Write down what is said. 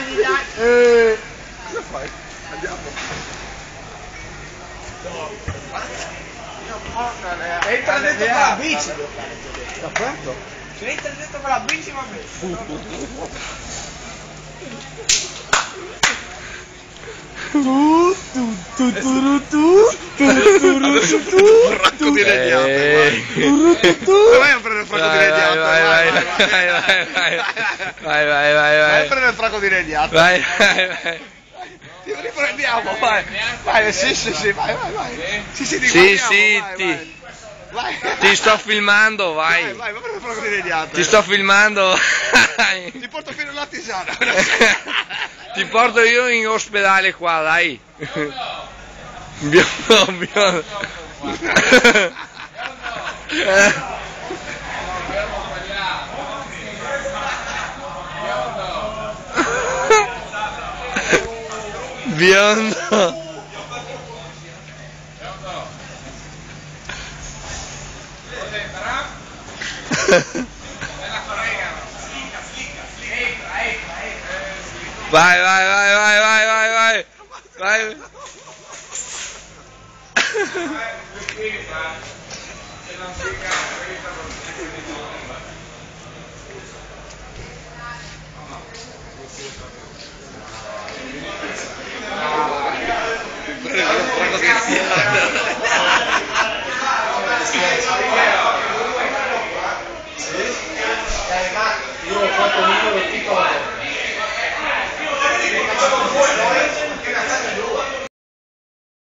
dai, dai. Eh. Cosa fai? Andiamo. Entra dentro con la bici. Aperto? Se entra dentro con la bici va bene. Tu, tu, tu, tu, tu, eh, eh. Un racco di legnate. Vai a prendere il fracco di legnate. Vai, vai, vai, vai. Vai, vai, vai. Vai vai Vai il fracco di legnate. Vai, vai, vai. Ti riprendiamo, vai. Vai, sì, sì, sì, vai, vai, vai. Sì, sì, ti Sì, sì, ti. Vai. Ti sto filmando, vai. Vai, vai, vai prendere il fracco di legnate. Ti sto filmando. Ti porto fino alla tisana. Ti porto io in ospedale qua, dai. 미안, 미안. 미안. Vai, vai, vai, vai, vai, vai, vai. Vai. Yo, cuatro números, pico.